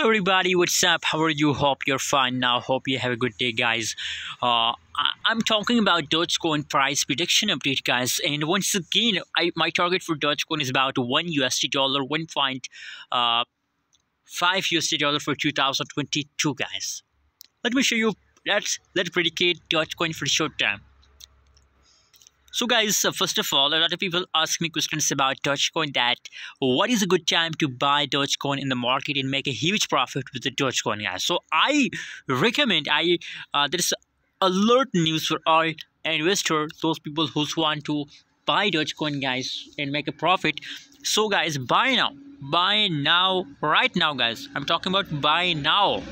Hello everybody, what's up? How are you? Hope you're fine now. Hope you have a good day, guys. Uh, I'm talking about Dogecoin price prediction update, guys. And once again, I my target for Dogecoin is about one USD dollar, one point uh, five USD dollar for 2022, guys. Let me show you. Let's let's predicate Dogecoin for short term. So guys, uh, first of all, a lot of people ask me questions about Dogecoin that what is a good time to buy Dogecoin in the market and make a huge profit with the Dogecoin guys. So I recommend I uh, there's alert news for all investors, those people who want to buy Dogecoin guys and make a profit. So guys, buy now, buy now, right now guys. I'm talking about buy now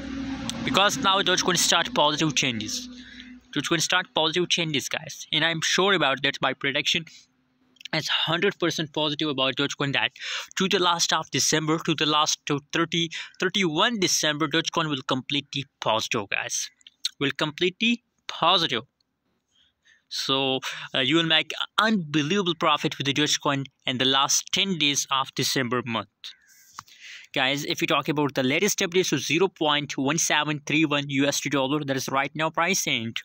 because now Dogecoin start positive changes. Dogecoin start positive changes, guys, and I'm sure about that. My prediction is 100% positive about Dogecoin that to the last of December, to the last to 30, 31 December, Dogecoin will completely positive, guys. Will completely positive. So uh, you will make unbelievable profit with the Dogecoin in the last 10 days of December month guys if you talk about the latest update so 0.1731 usd dollar that is right now price and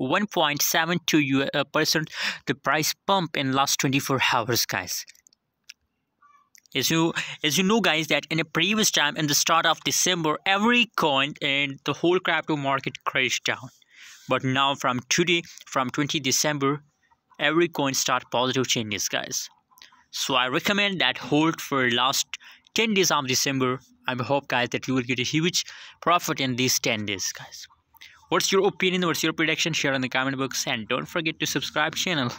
1.72 uh, percent the price pump in last 24 hours guys. As you as you know guys that in a previous time in the start of december every coin and the whole crypto market crashed down. But now from today from 20 december every coin start positive changes guys. So i recommend that hold for last 10 days of december. I hope guys that you will get a huge profit in these 10 days guys what's your opinion? What's your prediction? Share in the comment box and don't forget to subscribe channel